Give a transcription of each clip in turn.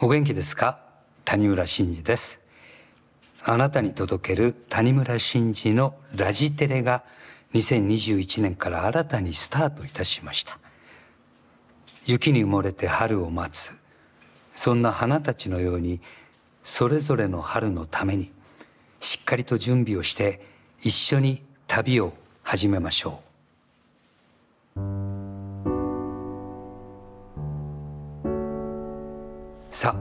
お元気ですか？谷村新司です。あなたに届ける谷村新司のラジテレが2021年から新たにスタートいたしました。雪に埋もれて春を待つ。そんな花たちのようにそれぞれの春のためにしっかりと準備をして一緒に旅を始めましょう。さあ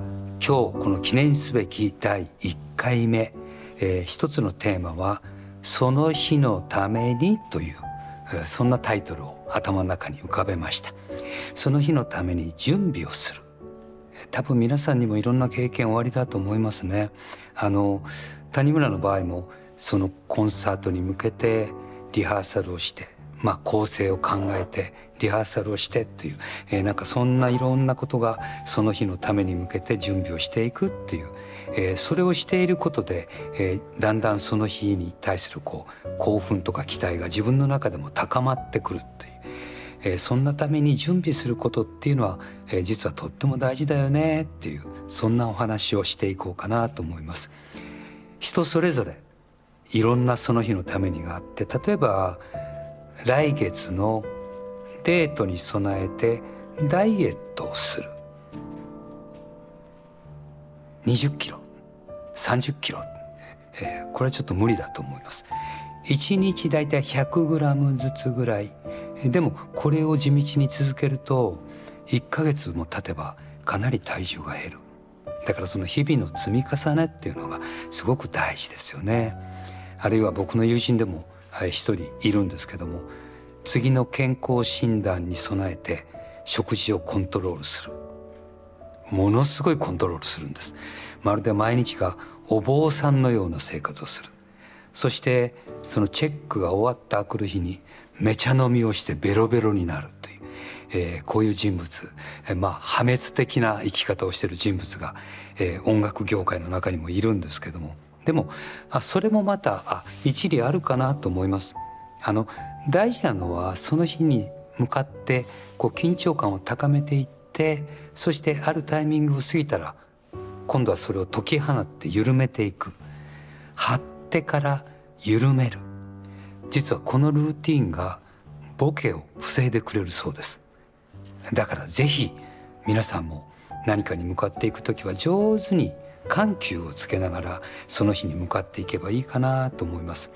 今日この記念すべき第1回目、えー、一つのテーマは「その日のために」という、えー、そんなタイトルを頭の中に浮かべました。その日のために準備をする。多分皆さんにもいろんな経験おありだと思いますね。あの谷村の場合もそのコンサートに向けてリハーサルをしてまあ、構成を考えてリハーサルをしてっていう、えー、なんかそんないろんなことがその日のために向けて準備をしていくっていう、えー、それをしていることで、えー、だんだんその日に対するこう興奮とか期待が自分の中でも高まってくるっていう。えー、そんなために準備することっていうのは、えー、実はとっても大事だよねっていうそんなお話をしていこうかなと思います。人それぞれいろんなその日のためにがあって例えば来月のデートに備えてダイエットをする。20キロ。30キロ、えー、これはちょっと無理だと思います。1日だいたい100グラムずつぐらい。でもこれを地道に続けると1ヶ月も経てばかなり体重が減る。だからその日々の積み重ねっていうのがすごく大事ですよね。あるいは僕の友人でも一人いるんですけども次の健康診断に備えて食事をコントロールする。ものすごいコントロールするんです。まるで毎日がお坊さんのような生活をする。そしてそのチェックが終わったあくる日にめちゃ飲みをしてベロベロになるという、えー、こういう人物、えー、まあ破滅的な生き方をしている人物が、えー、音楽業界の中にもいるんですけどもでもあそれもまたあ一理あるかなと思います。あの大事なのはその日に向かってこう緊張感を高めていってそしてあるタイミングを過ぎたら今度はそれを解き放って緩めていく。張ってから緩める。実はこのルーティンがボケを防いでくれるそうです。だからぜひ皆さんも何かに向かっていく時は上手に緩急をつけながらその日に向かっていけばいいかなと思います。